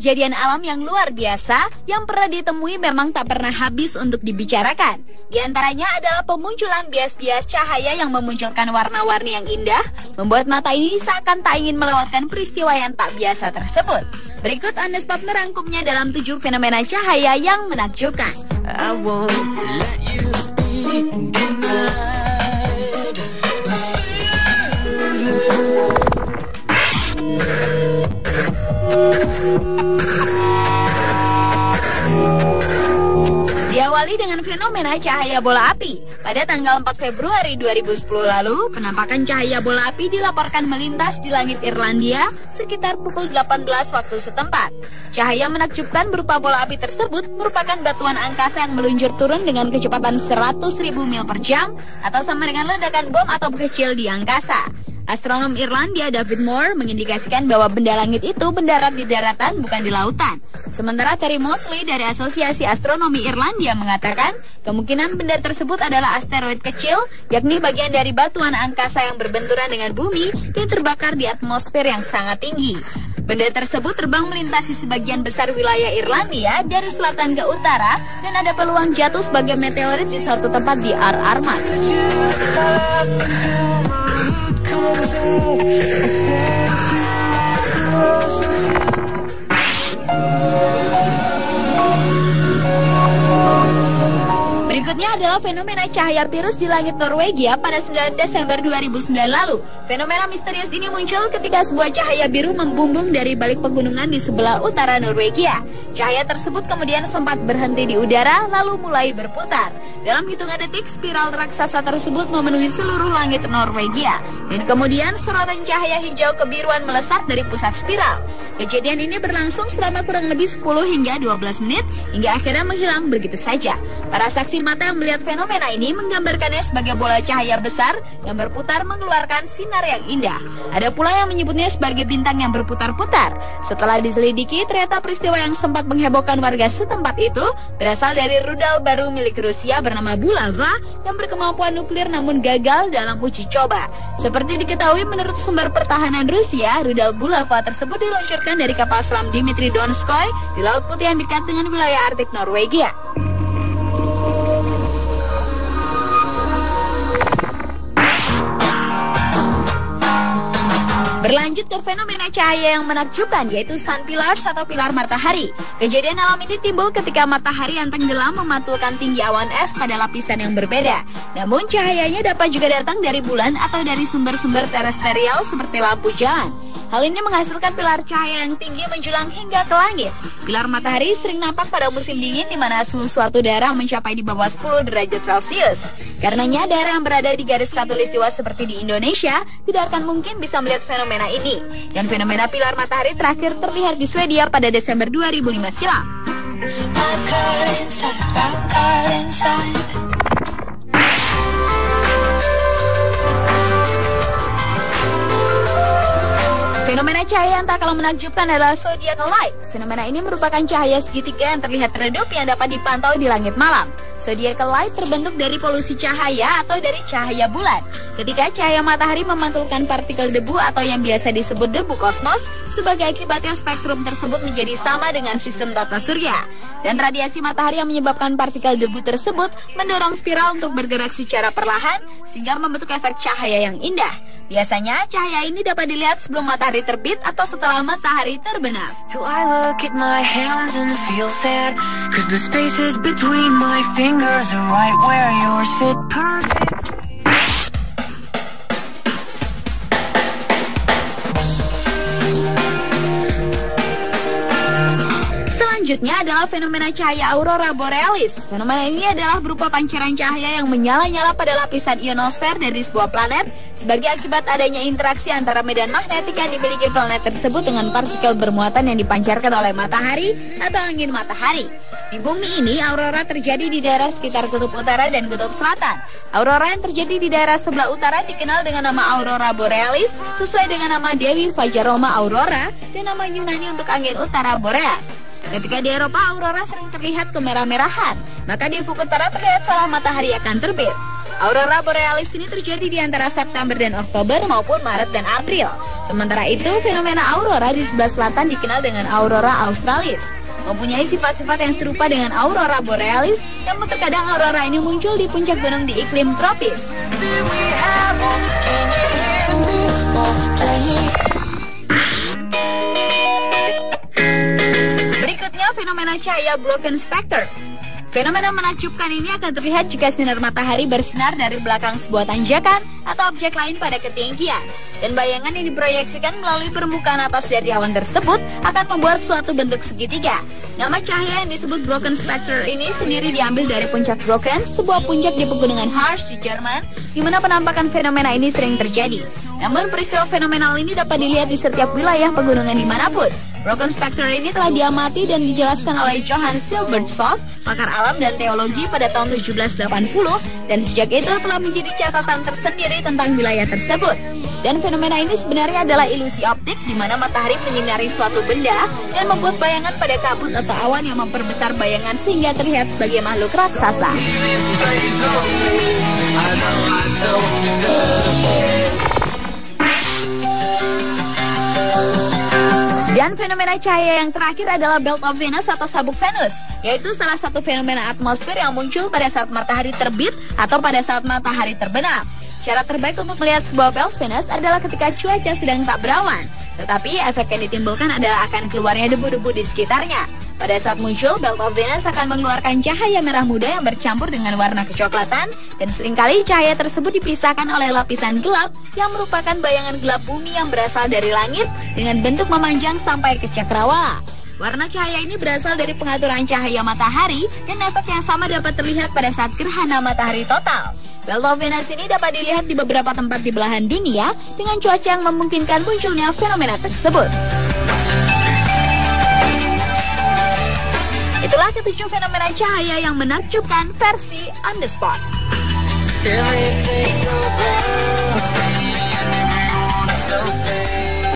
kejadian alam yang luar biasa yang pernah ditemui memang tak pernah habis untuk dibicarakan. Di antaranya adalah pemunculan bias-bias cahaya yang memunculkan warna-warni yang indah, membuat mata ini seakan tak ingin melewatkan peristiwa yang tak biasa tersebut. Berikut Anda Spot merangkumnya dalam tujuh fenomena cahaya yang menakjubkan. I won't let you be Diawali dengan fenomena cahaya bola api. Pada tanggal 4 Februari 2010 lalu, penampakan cahaya bola api dilaporkan melintas di langit Irlandia sekitar pukul 18 waktu setempat. Cahaya menakjubkan berupa bola api tersebut merupakan batuan angkasa yang meluncur turun dengan kecepatan 100.000 mil per jam atau sama dengan ledakan bom atau kecil di angkasa. Astronom Irlandia David Moore mengindikasikan bahwa benda langit itu mendarat di daratan bukan di lautan. Sementara Terry Mosley dari Asosiasi Astronomi Irlandia mengatakan kemungkinan benda tersebut adalah asteroid kecil, yakni bagian dari batuan angkasa yang berbenturan dengan bumi dan terbakar di atmosfer yang sangat tinggi. Benda tersebut terbang melintasi sebagian besar wilayah Irlandia dari selatan ke utara dan ada peluang jatuh sebagai meteorit di suatu tempat di Ar Armad. Adalah fenomena cahaya virus di langit Norwegia pada 9 Desember 2009 lalu. Fenomena misterius ini muncul ketika sebuah cahaya biru membumbung dari balik pegunungan di sebelah utara Norwegia. Cahaya tersebut kemudian sempat berhenti di udara lalu mulai berputar. Dalam hitungan detik, spiral raksasa tersebut memenuhi seluruh langit Norwegia. Dan kemudian sorotan cahaya hijau kebiruan melesat dari pusat spiral. Kejadian ini berlangsung selama kurang lebih 10 hingga 12 menit hingga akhirnya menghilang begitu saja. Para saksi mata yang melihat fenomena ini menggambarkannya sebagai bola cahaya besar yang berputar mengeluarkan sinar yang indah. Ada pula yang menyebutnya sebagai bintang yang berputar-putar. Setelah diselidiki, ternyata peristiwa yang sempat menghebohkan warga setempat itu berasal dari rudal baru milik Rusia bernama Bulava yang berkemampuan nuklir namun gagal dalam uji coba. Seperti diketahui menurut sumber pertahanan Rusia, rudal Bulava tersebut diluncurkan dari kapal selam Dimitri Donskoy di Laut Putih yang dekat dengan wilayah Arktik Norwegia. Berlanjut ke fenomena cahaya yang menakjubkan yaitu sun pillars atau pilar matahari. Kejadian alam ini timbul ketika matahari yang tenggelam memantulkan tinggi awan es pada lapisan yang berbeda. Namun cahayanya dapat juga datang dari bulan atau dari sumber-sumber terestrial seperti lampu jalan. Hal ini menghasilkan pilar cahaya yang tinggi menjulang hingga ke langit. Pilar matahari sering nampak pada musim dingin di mana suhu suatu daerah mencapai di bawah 10 derajat Celcius. Karenanya daerah yang berada di garis khatulistiwa seperti di Indonesia tidak akan mungkin bisa melihat fenomena ini. Dan fenomena pilar matahari terakhir terlihat di Swedia pada Desember 2005 silam. Fenomena cahaya yang tak kalah menakjubkan adalah zodiacal light. Fenomena ini merupakan cahaya segitiga yang terlihat redup yang dapat dipantau di langit malam. Zodiacal light terbentuk dari polusi cahaya atau dari cahaya bulan. Ketika cahaya matahari memantulkan partikel debu atau yang biasa disebut debu kosmos, sebagai akibatnya spektrum tersebut menjadi sama dengan sistem tata surya. Dan radiasi matahari yang menyebabkan partikel debu tersebut mendorong spiral untuk bergerak secara perlahan sehingga membentuk efek cahaya yang indah. Biasanya cahaya ini dapat dilihat sebelum matahari terbit atau setelah matahari terbenam. Do I look at my hands and feel sad? Cause the spaces between my fingers are right where yours fit perfect. Selanjutnya adalah fenomena cahaya aurora borealis. Fenomena ini adalah berupa pancaran cahaya yang menyala-nyala pada lapisan ionosfer dari sebuah planet sebagai akibat adanya interaksi antara medan magnetik yang dimiliki planet tersebut dengan partikel bermuatan yang dipancarkan oleh matahari atau angin matahari. Di bumi ini, aurora terjadi di daerah sekitar kutub utara dan kutub selatan. Aurora yang terjadi di daerah sebelah utara dikenal dengan nama aurora borealis sesuai dengan nama Dewi Fajaroma Aurora dan nama Yunani untuk angin utara Boreas. Ketika di Eropa aurora sering terlihat kemerah-merahan, maka di ufuk utara terlihat seolah matahari akan terbit. Aurora borealis ini terjadi di antara September dan Oktober maupun Maret dan April. Sementara itu, fenomena aurora di sebelah selatan dikenal dengan aurora australis. Mempunyai sifat-sifat yang serupa dengan aurora borealis, namun terkadang aurora ini muncul di puncak gunung di iklim tropis. Berikutnya fenomena cahaya broken spectre. Fenomena menakjubkan ini akan terlihat jika sinar matahari bersinar dari belakang sebuah tanjakan atau objek lain pada ketinggian. Dan bayangan yang diproyeksikan melalui permukaan atas dari awan tersebut akan membuat suatu bentuk segitiga. Nama cahaya yang disebut Broken Spectre ini sendiri diambil dari puncak Broken, sebuah puncak di pegunungan Harz di Jerman, di mana penampakan fenomena ini sering terjadi. Namun peristiwa fenomenal ini dapat dilihat di setiap wilayah pegunungan di mana pun. Broken Spectre ini telah diamati dan dijelaskan oleh Johann Silbertsold, pakar alam dan teologi pada tahun 1780, dan sejak itu telah menjadi catatan tersendiri tentang wilayah tersebut. Dan fenomena ini sebenarnya adalah ilusi optik di mana matahari menyinari suatu benda dan membuat bayangan pada kabut atau awan yang memperbesar bayangan sehingga terlihat sebagai makhluk raksasa. Dan fenomena cahaya yang terakhir adalah Belt of Venus atau sabuk Venus, yaitu salah satu fenomena atmosfer yang muncul pada saat matahari terbit atau pada saat matahari terbenam. Cara terbaik untuk melihat sebuah belt Venus adalah ketika cuaca sedang tak berawan, tetapi efek yang ditimbulkan adalah akan keluarnya debu-debu di sekitarnya. Pada saat muncul, Belt of Venus akan mengeluarkan cahaya merah muda yang bercampur dengan warna kecoklatan dan sering kali cahaya tersebut dipisahkan oleh lapisan gelap yang merupakan bayangan gelap bumi yang berasal dari langit dengan bentuk memanjang sampai ke cakrawala. Warna cahaya ini berasal dari pengaturan cahaya matahari dan efek yang sama dapat terlihat pada saat gerhana matahari total. Venus ini dapat dilihat di beberapa tempat di belahan dunia dengan cuaca yang memungkinkan munculnya fenomena tersebut. Itulah ketujuh fenomena cahaya yang menakjubkan versi on the spot.